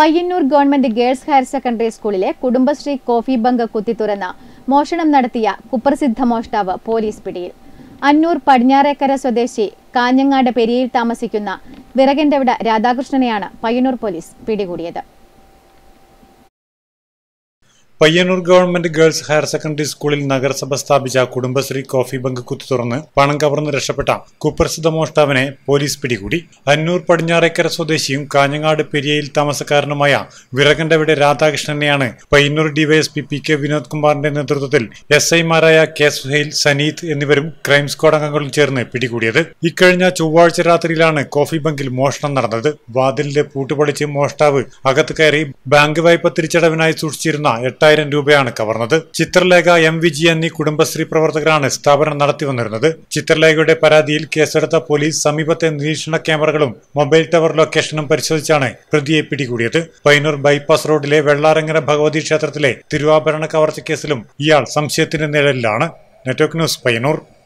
Payyanur government girls higher secondary സ്കൂളിലെ Kudumbashree coffee bunk കുത്തിത്തുറന്ന് മോഷണം നടത്തിയ കുപ്രസിദ്ധ മോഷ്ടാവ് പോലീസ് പിടിയിൽ. അന്നൂർ പടിഞ്ഞാറേക്കര സ്വദേശി കാഞ്ഞങ്ങാട് പെരിയയിൽ താമസിക്കുന്ന വിറകന്റെവിട രാധാകൃഷ്ണനെയാണ് പയ്യന്നൂർ പോലീസ് പിടികൂടിയത്. Payyanur government girls higher secondary സ്കൂളിൽ നഗരസഭ സ്ഥാപിച്ച കുടുംബശ്രീ കോഫി ബങ്ക് കുത്തിത്തുറന്ന് പണം കവർന്ന് രക്ഷപ്പെട്ട കുപ്രസിദ്ധ മോഷ്ടാവിനെ പോലീസ് പിടികൂടി. അന്നൂർ പടിഞ്ഞാറേക്കര സ്വദേശിയും കാഞ്ഞങ്ങാട് പെരിയയിൽ താമസക്കാരനുമായ വിറകണ്ടവിടെ രാധാകൃഷ്ണനെയാണ് Payyanur DYSP P K Vinod കുമാറിന്റെ നേതൃത്വത്തിൽ എസ് ഐമാരായ കെ സുഹൈൽ സനീത് എന്നിവരും ക്രൈം സ്ക്വാഡ് അംഗങ്ങളും ചേർന്ന് പിടികൂടിയത്. ഇക്കഴിഞ്ഞ ചൊവ്വാഴ്ച രാത്രിയിലാണ് കോഫി ബങ്കിൽ മോഷണം നടന്നത്. വാതിലിന്റെ പൂട്ടുപൊളിച്ച് മോഷ്ടാവ് അകത്ത് കയറി ബാങ്ക് വായ്പ തിരിച്ചടവിനായി സൂക്ഷിച്ചിരുന്ന എട്ടായിരം രൂപയാണ് കവർന്നത്. ചിത്രലേഖ എം വിജി എന്നീ കുടുംബശ്രീ പ്രവർത്തകരാണ് സ്ഥാപനം നടത്തി വന്നിരുന്നത്. ചിത്രലേഖയുടെ പരാതിയിൽ കേസെടുത്ത പോലീസ് സമീപത്തെ നിരീക്ഷണ ക്യാമറകളും മൊബൈൽ ടവർ ലൊക്കേഷനും പരിശോധിച്ചാണ് പ്രതിയെ പിടികൂടിയത്. പൈനൂർ ബൈപ്പാസ് റോഡിലെ വെള്ളാരങ്ങര ഭഗവതി ക്ഷേത്രത്തിലെ തിരുവാഭരണ കവർച്ച കേസിലും ഇയാൾ സംശയത്തിന്റെ നിഴലിലാണ്. Network news Payyanur.